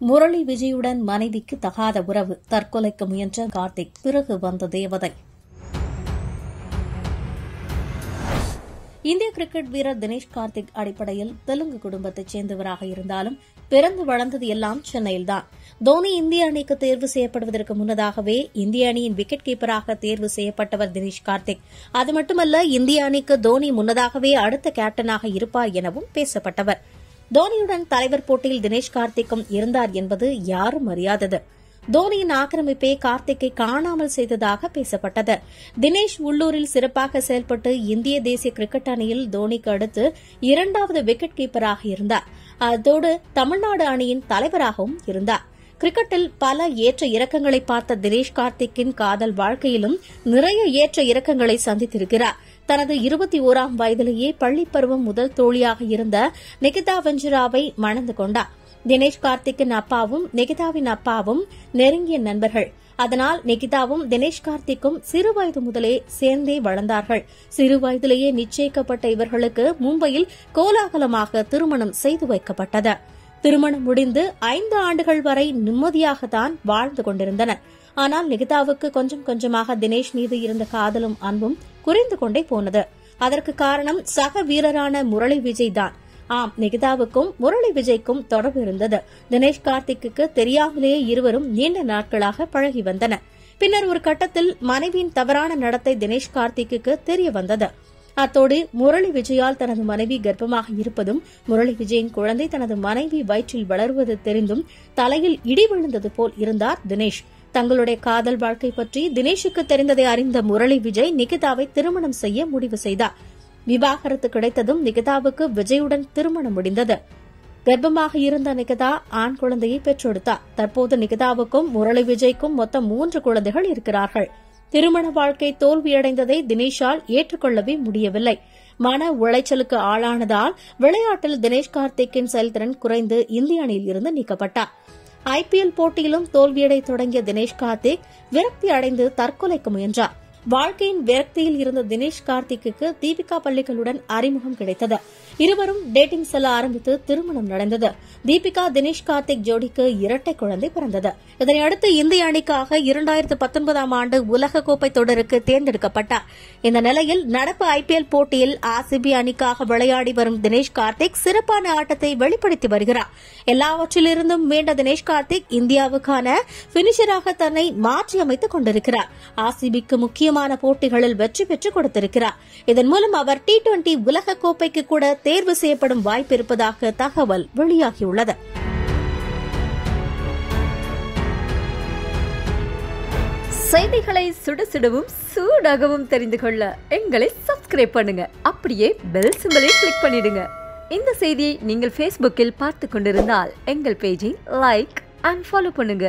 முரளி விஜயுடன் மனைவிக்கு தகாத உறவு தற்கொலைக்கு முயன்ற கார்த்திக் பிறகு வந்த தேவதை. இந்திய கிரிக்கெட் வீரர் தினேஷ் கார்த்திக் அடிப்படையில் தெலுங்கு குடும்பத்தைச் சேர்ந்தவராக இருந்தாலும் பிறந்து வளர்ந்தது எல்லாம் சென்னையில்தான். தோனி இந்திய அணிக்கு தேர்வு செய்யப்படுவதற்கு முன்னதாகவே இந்திய அணியின் விக்கெட் கீப்பராக தேர்வு செய்யப்பட்டவர் தினேஷ் கார்த்திக். அது மட்டுமல்ல இந்திய அணிக்கு தோனி முன்னதாகவே அடுத்த கேப்டனாக இருப்பார் எனவும் பேசப்பட்டவர். தோனியுடன் தலைவர் போட்டியில் தினேஷ் கார்த்திக்கும் இருந்தார் என்பது யாரும் அறியாதது. தோனியின் ஆக்கிரமிப்பே கார்த்திக்கை காணாமல் செய்ததாக பேசப்பட்டது. தினேஷ் உள்ளூரில் சிறப்பாக செயல்பட்டு இந்திய தேசிய கிரிக்கெட் அணியில் தோனிக்கு அடுத்து இரண்டாவது விக்கெட் கீப்பராக இருந்தார். அதோடு தமிழ்நாடு அணியின் தலைவராகவும் இருந்தார். கிரிக்கெட்டில் பல ஏற்ற இறக்கங்களை பார்த்த தினேஷ் கார்த்திக்கின் காதல் வாழ்க்கையிலும் நிறைய ஏற்ற இறக்கங்களை சந்தித்திருக்கிறார். தனது இருபத்தி ஓராம் வயதிலேயே பள்ளிப்பருவம் முதல் தோழியாக இருந்த நிகிதா வெஞ்சுராவை மணந்து கொண்டார். தினேஷ் கார்த்திக்கின் அப்பாவும் நிகிதாவின் அப்பாவும் நெருங்கிய நண்பர்கள். அதனால் நிகிதாவும் தினேஷ் கார்த்திக்கும் சிறுவயது முதலே சேர்ந்தே வளர்ந்தார்கள். சிறுவயதிலேயே நிச்சயிக்கப்பட்ட இவர்களுக்கு மும்பையில் கோலாகலமாக திருமணம் செய்து வைக்கப்பட்டது. திருமணம் முடிந்து ஐந்து ஆண்டுகள் வரை நிம்மதியாகத்தான் வாழ்ந்து கொண்டிருந்தனர். ஆனால் நிகிதாவுக்கு கொஞ்சம் கொஞ்சமாக தினேஷ் மீது இருந்த காதலும் அன்பும் குறைந்து கொண்டே போனது. அதற்கு காரணம் சக வீரரான முரளி விஜய் தான். ஆம் நிகிதாவுக்கும் முரளி விஜய்க்கும் தொடர்பு இருந்தது. தினேஷ் கார்த்திக்கு தெரியாமலேயே இருவரும் நீண்ட நாட்களாக பழகி வந்தனர் பின்னர் ஒரு கட்டத்தில் மனைவியின் தவறான நடத்தை தினேஷ் கார்த்திக்கு தெரிய வந்தது. அத்தோடு முரளி விஜயால் தனது மனைவி கர்ப்பமாக இருப்பதும் முரளி விஜயின் குழந்தை தனது மனைவி வயிற்றில் வளருவது தெரிந்தும் தலையில் இடி விழுந்தது போல் இருந்தார் தினேஷ். தங்களுடைய காதல் வாழ்க்கை பற்றி தினேஷுக்கு தெரிந்ததை அறிந்த முரளி விஜய் நிகிதாவை திருமணம் செய்ய முடிவு செய்தார். விவாகரத்து கிடைத்ததும் நிகிதாவுக்கு விஜயுடன் திருமணம் முடிந்தது. கர்ப்பமாக இருந்த நிகிதா ஆண் குழந்தையை பெற்றெடுத்தார். தற்போது நிகிதாவுக்கும் முரளி விஜய்க்கும் மொத்தம் மூன்று குழந்தைகள் இருக்கிறார்கள். திருமண வாழ்க்கை தோல்வியடைந்ததை தினேஷால் ஏற்றுக்கொள்ளவே முடியவில்லை. மன உளைச்சலுக்கு ஆளானதால் விளையாட்டில் தினேஷ் கார்த்திக்கின் செயல்திறன் குறைந்து இந்திய அணியில் இருந்து நீக்கப்பட்டார். ஐபிஎல் போட்டியிலும் தோல்வியடை தொடங்கிய தினேஷ் கார்த்திக் விரக்தி அடைந்து தற்கொலைக்கு முயன்றார். வாழ்க்கையின் விரக்தியில் இருந்த தினேஷ் கார்த்திக்கு தீபிகா பள்ளிகளுடன் அறிமுகம் கிடைத்தது. இருவரும் டேட்டிங் செல்ல ஆரம்பித்து திருமணம் நடந்தது. தீபிகா தினேஷ் கார்த்திக் ஜோடிக்கு இரட்டை குழந்தை பிறந்தது. இதனையடுத்து இந்திய அணிக்காக இரண்டாயிரத்து பத்தொன்பதாம் ஆண்டு உலகக்கோப்பை தொடருக்கு தேர்ந்தெடுக்கப்பட்டார். இந்த நிலையில் நடப்பு ஐபிஎல் போட்டியில் ஆர்சிபி அணிக்காக விளையாடி வரும் தினேஷ் கார்த்திக் சிறப்பான ஆட்டத்தை வெளிப்படுத்தி வருகிறார். எல்லாவற்றிலிருந்தும் மீண்ட தினேஷ் கார்த்திக் இந்தியாவுக்கான பினிஷராக தன்னை மாற்றியமைத்துக் கொண்டிருக்கிறார். ஆர்சிபிக்கு முக்கியமான போட்டிகளில் வெற்றி பெற்றுக் கொடுத்திருக்கிறார். இதன் மூலம் அவர் டி டுவெண்டி உலக கோப்பைக்கு கூட தேர்வு செய்யப்படும் வாய்ப்பு இருப்பதாக தகவல் வெளியாகியுள்ளது. செய்திகளை சுடுசுடவும் சூடாகவும் தெரிந்து கொள்ள எங்களை சப்ஸ்கிரைப் பண்ணுங்க. அப்படியே பெல் சிம்பலை கிளிக் பண்ணிடுங்க. இந்த செய்தியை நீங்கள் ஃபேஸ்புக்கில் பார்த்து கொண்டிருந்தால் எங்கள் பேஜை லைக் அண்ட் ஃபாலோ பண்ணுங்க.